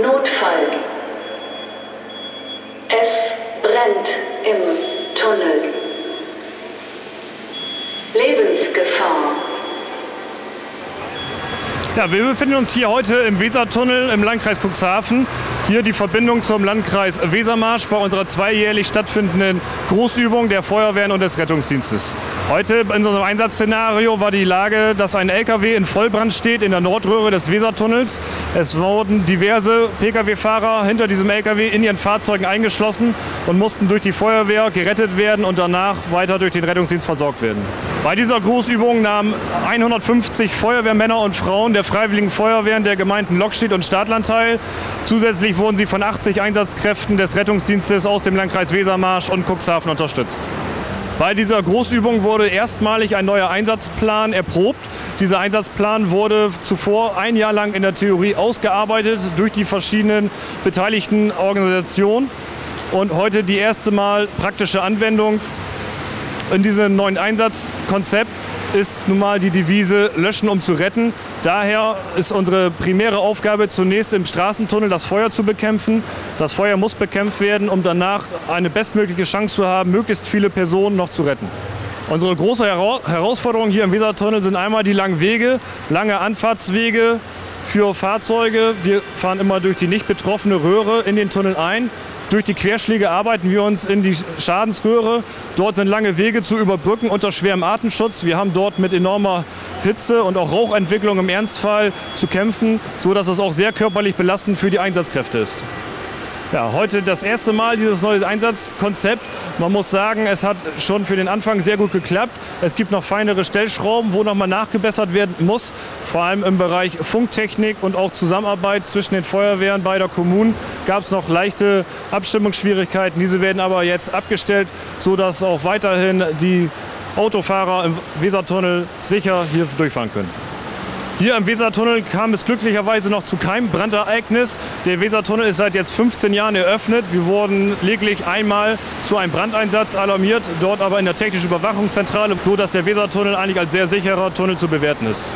Notfall. Es brennt im Tunnel. Lebensgefahr. Ja, wir befinden uns hier heute im Wesertunnel im Landkreis Cuxhaven. Hier die Verbindung zum Landkreis Wesermarsch bei unserer zweijährlich stattfindenden Großübung der Feuerwehren und des Rettungsdienstes. Heute in unserem Einsatzszenario war die Lage, dass ein LKW in Vollbrand steht in der Nordröhre des Wesertunnels. Es wurden diverse Pkw-Fahrer hinter diesem LKW in ihren Fahrzeugen eingeschlossen und mussten durch die Feuerwehr gerettet werden und danach weiter durch den Rettungsdienst versorgt werden. Bei dieser Großübung nahmen 150 Feuerwehrmänner und Frauen der Freiwilligen Feuerwehren der Gemeinden Lockstedt und Stadtland teil. Zusätzlich wurden sie von 80 Einsatzkräften des Rettungsdienstes aus dem Landkreis Wesermarsch und Cuxhaven unterstützt. Bei dieser Großübung wurde erstmalig ein neuer Einsatzplan erprobt. Dieser Einsatzplan wurde zuvor ein Jahr lang in der Theorie ausgearbeitet durch die verschiedenen beteiligten Organisationen und heute die erste Mal praktische Anwendung in diesem neuen Einsatzkonzept ist nun mal die Devise Löschen, um zu retten. Daher ist unsere primäre Aufgabe zunächst im Straßentunnel das Feuer zu bekämpfen. Das Feuer muss bekämpft werden, um danach eine bestmögliche Chance zu haben, möglichst viele Personen noch zu retten. Unsere große Herausforderung hier im Wesertunnel sind einmal die langen Wege, lange Anfahrtswege für Fahrzeuge. Wir fahren immer durch die nicht betroffene Röhre in den Tunnel ein. Durch die Querschläge arbeiten wir uns in die Schadensröhre. Dort sind lange Wege zu überbrücken unter schwerem Artenschutz. Wir haben dort mit enormer Hitze und auch Rauchentwicklung im Ernstfall zu kämpfen, sodass es auch sehr körperlich belastend für die Einsatzkräfte ist. Ja, heute das erste Mal dieses neue Einsatzkonzept. Man muss sagen, es hat schon für den Anfang sehr gut geklappt. Es gibt noch feinere Stellschrauben, wo noch mal nachgebessert werden muss. Vor allem im Bereich Funktechnik und auch Zusammenarbeit zwischen den Feuerwehren beider Kommunen gab es noch leichte Abstimmungsschwierigkeiten. Diese werden aber jetzt abgestellt, sodass auch weiterhin die Autofahrer im Wesertunnel sicher hier durchfahren können. Hier im Wesertunnel kam es glücklicherweise noch zu keinem Brandereignis. Der Wesertunnel ist seit jetzt 15 Jahren eröffnet. Wir wurden lediglich einmal zu einem Brandeinsatz alarmiert, dort aber in der technischen Überwachungszentrale, sodass der Wesertunnel eigentlich als sehr sicherer Tunnel zu bewerten ist.